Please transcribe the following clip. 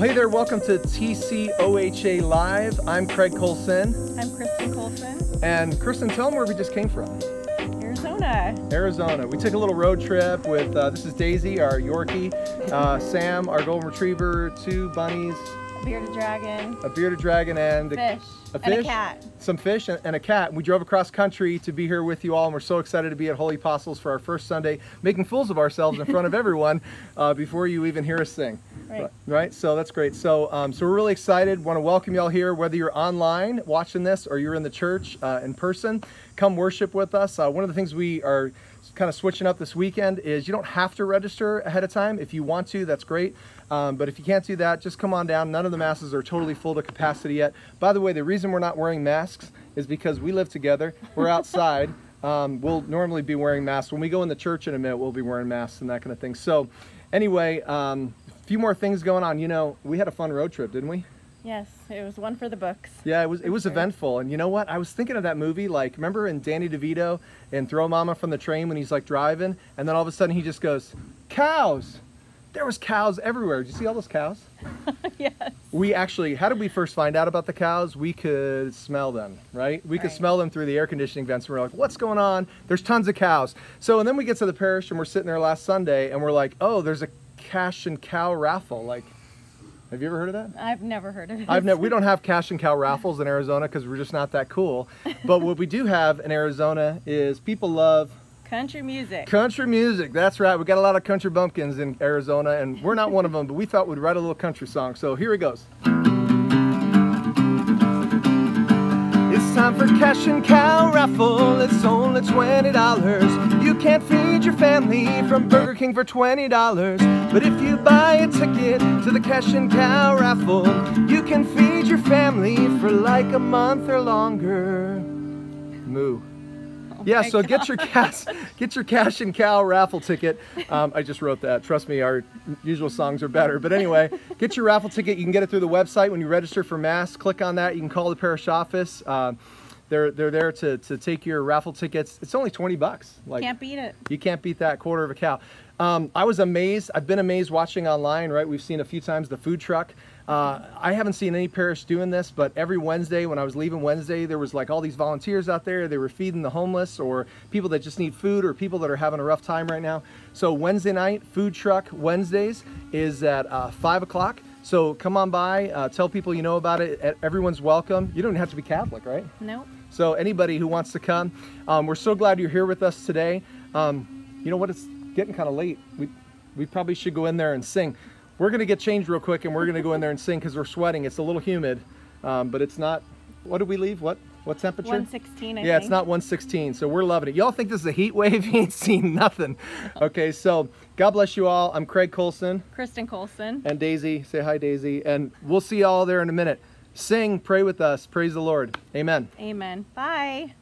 welcome to TCOHA Live. I'm Craig Colson. I'm Kristen Colson. And Kristen, tell them where we just came from. Arizona. Arizona. We took a little road trip with, uh, this is Daisy, our Yorkie, uh, Sam, our Golden Retriever, two bunnies, A bearded dragon. a bearded dragon, and Fish. a And a cat. some fish, and, and a cat. We drove across country to be here with you all, and we're so excited to be at Holy Apostles for our first Sunday, making fools of ourselves in front of everyone uh, before you even hear us sing. Right. Right. So that's great. So, um, so we're really excited. Want to welcome y'all here, whether you're online watching this or you're in the church uh, in person. Come worship with us. Uh, one of the things we are kind of switching up this weekend is you don't have to register ahead of time. If you want to, that's great. Um, but if you can't do that, just come on down. None of the masses are totally full to capacity yet. By the way, the reason we're not wearing masks is because we live together. We're outside. Um, we'll normally be wearing masks. When we go in the church in a minute, we'll be wearing masks and that kind of thing. So, anyway, um, few more things going on. You know, we had a fun road trip, didn't we? Yes, it was one for the books. Yeah, it was it was sure. eventful. And you know what? I was thinking of that movie. Like, remember in Danny DeVito and Throw Momma from the Train when he's like driving, and then all of a sudden he just goes, "Cows!" There was cows everywhere. Did you see all those cows? yes. We actually, how did we first find out about the cows? We could smell them, right? We could Right. smell them through the air conditioning vents. And we're like, what's going on? There's tons of cows. So, and then we get to the parish and we're sitting there last Sunday and we're like, oh, there's a cash and cow raffle. Like, have you ever heard of that? I've never heard of it. I've never, we don't have cash and cow raffles in Arizona because we're just not that cool. But what we do have in Arizona is people love Country music. country music. That's right. We got a lot of country bumpkins in Arizona, and we're not one of them. But we thought we'd write a little country song. So here it goes. It's time for cash and cow raffle. It's only twenty dollars. Can't feed your family from Burger King for twenty dollars. But if you buy a ticket to the cash and cow raffle, you can feed your family for like a month or longer. Moo. Yeah, Oh my so get your cash, get your cash and cow raffle ticket. Um, I just wrote that. Trust me, our usual songs are better. But anyway, get your raffle ticket. You can get it through the website when you register for mass. Click on that. You can call the parish office. Uh, they're they're there to, to take your raffle tickets. It's only twenty bucks. Like you Can't beat it. you can't beat that quarter of a cow. Um, I was amazed. I've been amazed watching online, right? We've seen a few times the food truck. Uh, I haven't seen any parish doing this, but every Wednesday when I was leaving Wednesday, there was like all these volunteers out there. They were feeding the homeless or people that just need food or people that are having a rough time right now. So Wednesday night, food truck Wednesdays is at uh, five o'clock. So come on by, uh, tell people you know about it. Everyone's welcome. You don't have to be Catholic, right? Nope. So anybody who wants to come, um, we're so glad you're here with us today. Um, you know what? It's getting kind of late. We we probably should go in there and sing. We're gonna get changed real quick, and we're gonna go in there and sing because we're sweating. It's a little humid, um, but it's not. What did we leave? What what temperature? 116, I yeah, think. it's not 116, so we're loving it. Y'all think this is a heat wave? You ain't seen nothing. Okay, so God bless you all. I'm Craig Colson Kristen Colson. and Daisy. Say hi, Daisy, and we'll see y'all there in a minute. Sing, pray with us. Praise the Lord. Amen. Amen. Bye.